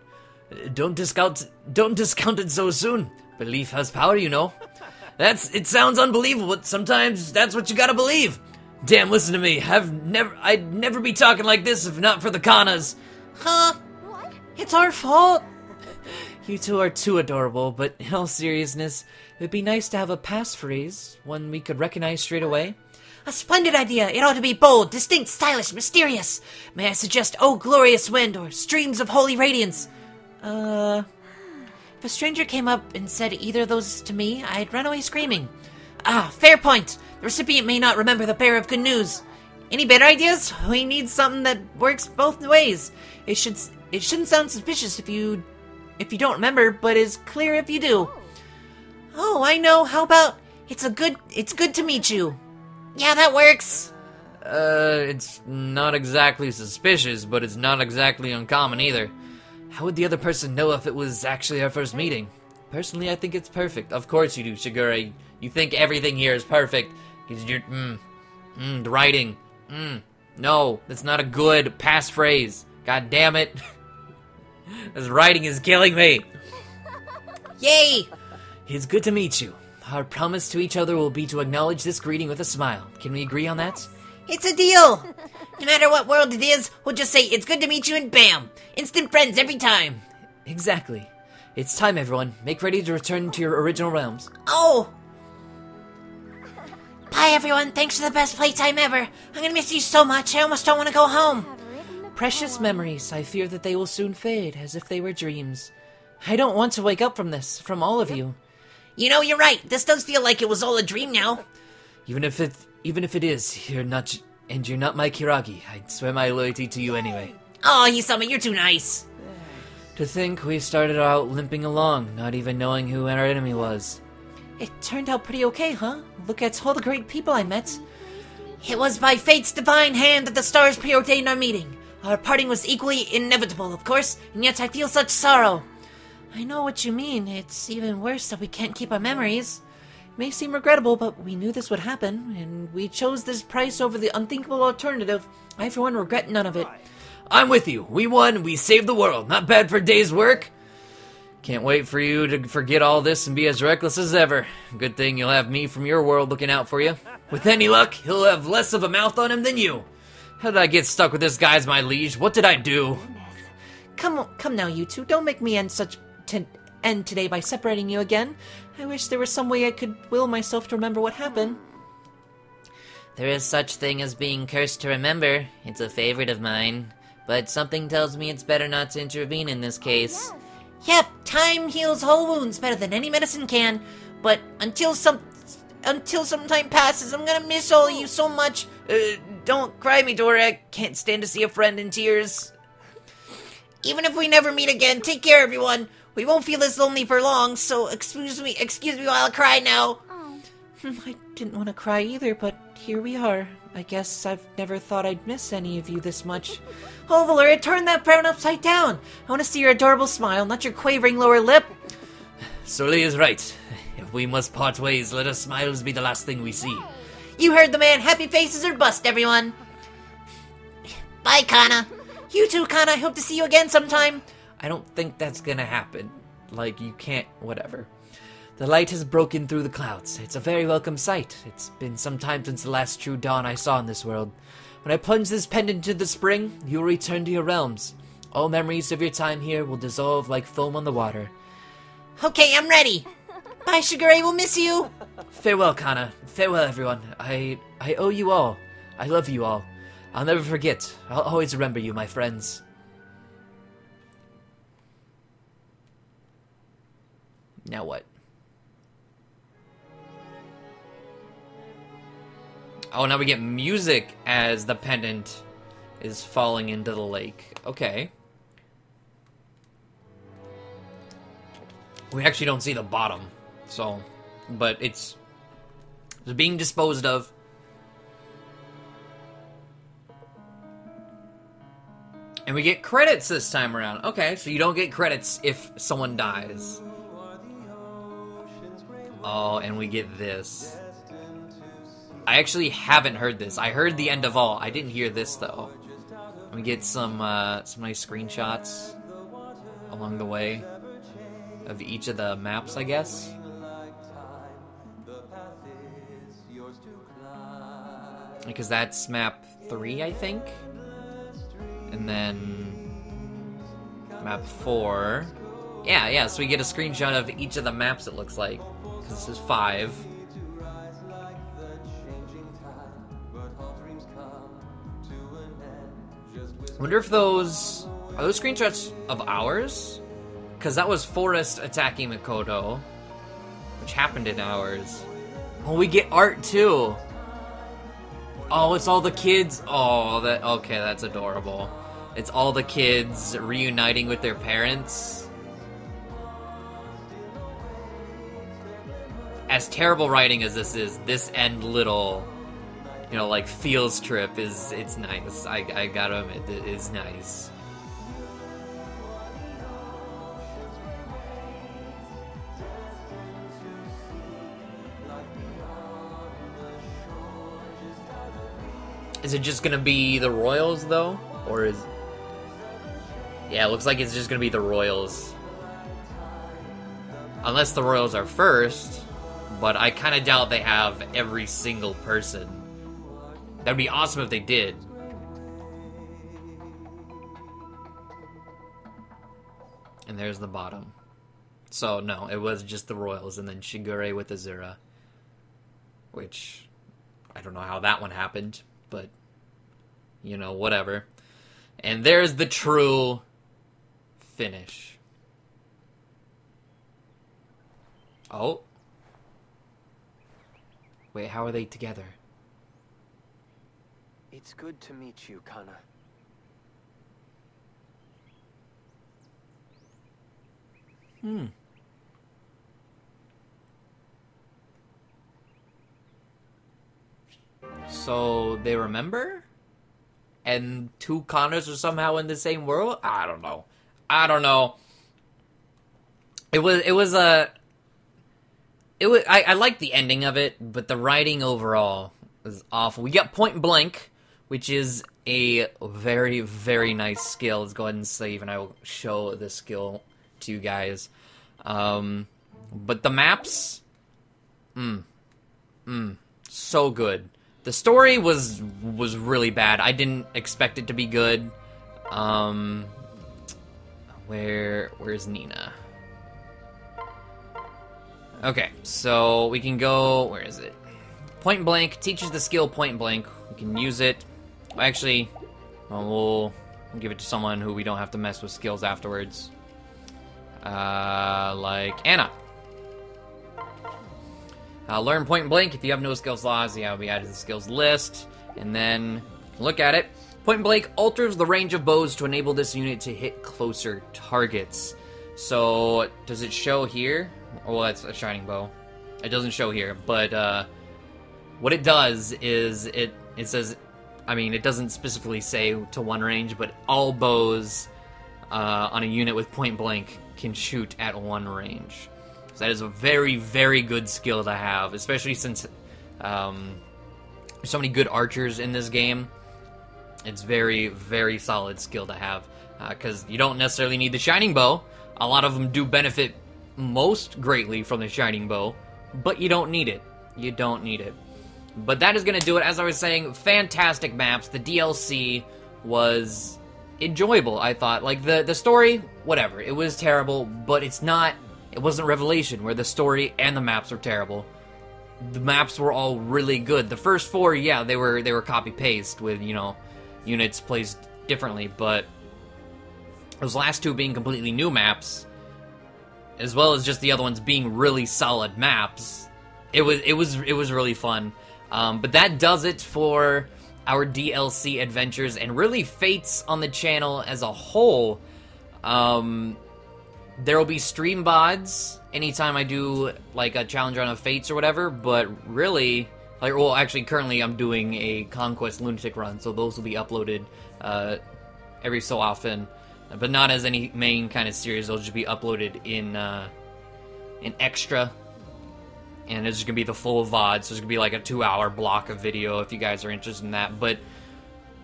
Uh, Don't discount don't discount it so soon. Belief has power, you know. [LAUGHS] That's it sounds unbelievable, but sometimes that's what you gotta believe. Damn, listen to me. I've never I'd never be talking like this if not for the Kanas. Huh? What? It's our fault. [LAUGHS] You two are too adorable, but in all seriousness, it'd be nice to have a passphrase, one we could recognize straight away. A splendid idea. It ought to be bold, distinct, stylish, mysterious. May I suggest, oh glorious wind, or streams of holy radiance? Uh. If a stranger came up and said either of those to me, I'd run away screaming. Ah, fair point. The recipient may not remember the bearer of good news. Any better ideas? We need something that works both ways. It should it shouldn't sound suspicious if you if you don't remember, but is clear if you do. Oh, I know. How about it's a good it's good to meet you. Yeah, that works. Uh, it's not exactly suspicious, but it's not exactly uncommon either. How would the other person know if it was actually our first meeting? Personally, I think it's perfect. Of course you do, Shigure. You think everything here is perfect. Because you're, mm, mm, the writing. Mm, no, that's not a good passphrase. God damn it. [LAUGHS] this writing is killing me. Yay! It's good to meet you. Our promise to each other will be to acknowledge this greeting with a smile. Can we agree on that? It's a deal! No matter what world it is, we'll just say, it's good to meet you, and bam! Instant friends every time! Exactly. It's time, everyone. Make ready to return to your original realms. Oh! Bye, everyone. Thanks for the best playtime ever. I'm gonna miss you so much, I almost don't want to go home. Precious memories, I fear that they will soon fade, as if they were dreams. I don't want to wake up from this, from all of you. You know, you're right. This does feel like it was all a dream now. Even if it, even if it is, you're not, and you're not my Kiragi. I swear my loyalty to you anyway. Oh, Hisame, you're too nice. To think we started out limping along, not even knowing who our enemy was. It turned out pretty okay, huh? Look at all the great people I met. It was by fate's divine hand that the stars preordained our meeting. Our parting was equally inevitable, of course, and yet I feel such sorrow. I know what you mean. It's even worse that we can't keep our memories. It may seem regrettable, but we knew this would happen, and we chose this price over the unthinkable alternative. I, for one, regret none of it. I'm with you. We won. We saved the world. Not bad for a day's work. Can't wait for you to forget all this and be as reckless as ever. Good thing you'll have me from your world looking out for you. With any luck, he'll have less of a mouth on him than you. How did I get stuck with this guy as my liege? What did I do? Come, on, come now, you two. Don't make me end such t- end today by separating you again. I wish there was some way I could will myself to remember what happened. There is such thing as being cursed to remember. It's a favorite of mine, but something tells me it's better not to intervene in this case. Yep, time heals all wounds better than any medicine can. But until some until some time passes, I'm gonna miss all of you so much. Uh, don't cry, Midori. I can't stand to see a friend in tears. Even if we never meet again, take care, everyone. We won't feel this lonely for long. So excuse me, excuse me while I cry now. Hmm, I didn't want to cry either, but here we are. I guess I've never thought I'd miss any of you this much. [LAUGHS] Oh, Velouria, turn that frown upside down. I want to see your adorable smile, not your quavering lower lip. Soleil is right. If we must part ways, let our smiles be the last thing we see. You heard the man. Happy faces are bust, everyone. Bye, Kana. You too, Kana. I hope to see you again sometime. I don't think that's gonna happen. Like, you can't, whatever. The light has broken through the clouds. It's a very welcome sight. It's been some time since the last true dawn I saw in this world. When I plunge this pendant into the spring, you will return to your realms. All memories of your time here will dissolve like foam on the water. Okay, I'm ready. Bye, Shigure. We'll miss you. Farewell, Kana. Farewell, everyone. I I owe you all. I love you all. I'll never forget. I'll always remember you, my friends. Now what? Oh, now we get music as the pendant is falling into the lake. Okay. We actually don't see the bottom, so, but it's, it's being disposed of. And we get credits this time around. Okay, so you don't get credits if someone dies. Oh, and we get this. I actually haven't heard this. I heard the end of all. I didn't hear this though. And we get some uh, some nice screenshots along the way of each of the maps, I guess. Because that's map three, I think. And then map four. Yeah, yeah, so we get a screenshot of each of the maps, it looks like. This is five. Wonder if those are those screenshots of ours? Because that was Forrest attacking Mikoto, which happened in ours. Oh, we get art too. Oh, it's all the kids. Oh, that okay. That's adorable. It's all the kids reuniting with their parents. as terrible writing as this is, this end little, you know, like feels trip is it's nice. I, I gotta admit, it is nice. Is it just gonna be the Royals though, or is? Yeah, it looks like it's just gonna be the Royals. Unless the Royals are first but I kind of doubt they have every single person. That'd be awesome if they did. And there's the bottom. So no, it was just the Royals and then Shigure with Azura. Which I don't know how that one happened, but you know, whatever. And there's the true finish. Oh. Wait, how are they together? It's good to meet you, Kana. Hmm. So they remember? And two Corrins are somehow in the same world? I don't know. I don't know. It was it was a it was I, I like the ending of it, but the writing overall is awful. We got point blank, which is a very, very nice skill. Let's go ahead and save and I will show the skill to you guys. Um, but the maps, mm, mm, so good. The story was was really bad. I didn't expect it to be good. Um, where where's Nina? Okay, so we can go. Where is it? Point blank teaches the skill point blank. We can use it. Actually, well, give it to someone who we don't have to mess with skills afterwards. Uh, like Anna. Uh, learn point blank. If you have no skills lost, yeah, will be added to the skills list. And then look at it. Point blank alters the range of bows to enable this unit to hit closer targets. So, does it show here? Well, that's a shining bow. It doesn't show here, but uh, what it does is it it says, I mean, it doesn't specifically say to one range, but all bows uh, on a unit with point blank can shoot at one range. So that is a very, very good skill to have, especially since um, there's so many good archers in this game. It's very, very solid skill to have because uh, you don't necessarily need the shining bow. A lot of them do benefit most greatly from the shining bow, but you don't need it. You don't need it. But that is going to do it. As I was saying, fantastic maps. The DLC was enjoyable. I thought like the the story, whatever. It was terrible, but it's not. It wasn't Revelation where the story and the maps were terrible. The maps were all really good. The first four, yeah, they were they were copy paste with you know units placed differently, but those last two being completely new maps, as well as just the other ones being really solid maps. It was it was it was really fun. Um, but that does it for our DLC adventures and really Fates on the channel as a whole. Um, there will be stream VODs anytime I do like a challenge run of Fates or whatever, but really, like, well, actually, currently I'm doing a Conquest Lunatic run, so those will be uploaded uh, every so often, but not as any main kind of series. They'll just be uploaded in uh, in extra and it's just gonna be the full VOD, so it's gonna be like a two hour block of video if you guys are interested in that. But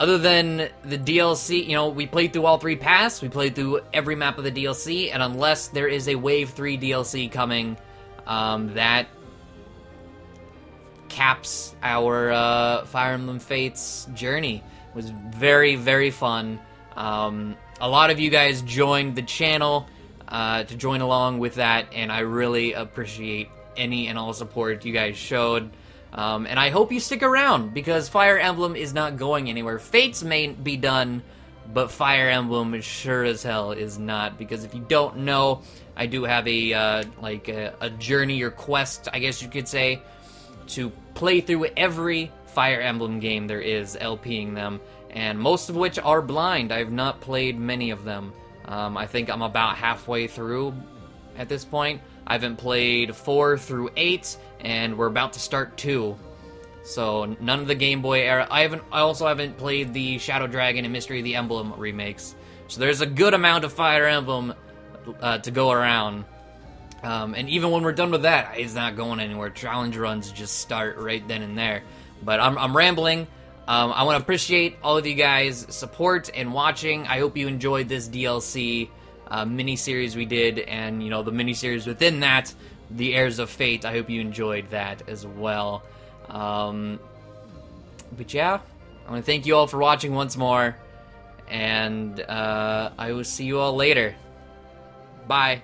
other than the DLC, you know, we played through all three paths, we played through every map of the DLC, and unless there is a Wave 3 DLC coming, um, that caps our uh, Fire Emblem Fates journey. It was very, very fun. Um, a lot of you guys joined the channel uh, to join along with that, and I really appreciate any and all support you guys showed. Um, and I hope you stick around because Fire Emblem is not going anywhere. Fates may be done, but Fire Emblem is sure as hell is not. Because if you don't know, I do have a uh, like a, a journey or quest, I guess you could say, to play through every Fire Emblem game there is, LPing them, and most of which are blind. I've not played many of them. Um, I think I'm about halfway through at this point. I haven't played 4 through 8, and we're about to start 2. So none of the Game Boy era. I haven't. I also haven't played the Shadow Dragon and Mystery of the Emblem remakes. So there's a good amount of Fire Emblem uh, to go around. Um, and even when we're done with that, it's not going anywhere. Challenge runs just start right then and there. But I'm, I'm rambling. Um, I want to appreciate all of you guys' support and watching. I hope you enjoyed this DLC uh, mini series we did, and you know the mini series within that, the Heirs of Fate. I hope you enjoyed that as well. Um, but yeah, I want to thank you all for watching once more, and uh, I will see you all later. Bye.